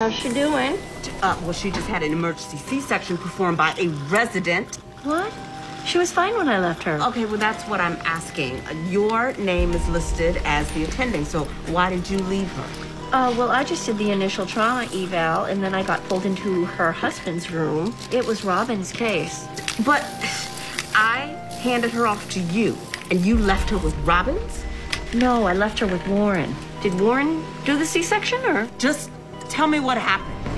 How's she doing? Uh, well, she just had an emergency C-section performed by a resident. What? She was fine when I left her. Okay, well, that's what I'm asking. Uh, Your name is listed as the attending, so why did you leave her? Uh, well, I just did the initial trauma eval, and then I got pulled into her husband's room. It was Robbins' case. But I handed her off to you, and you left her with Robbins? No, I left her with Warren. Did Warren do the C-section, or? Just tell me what happened.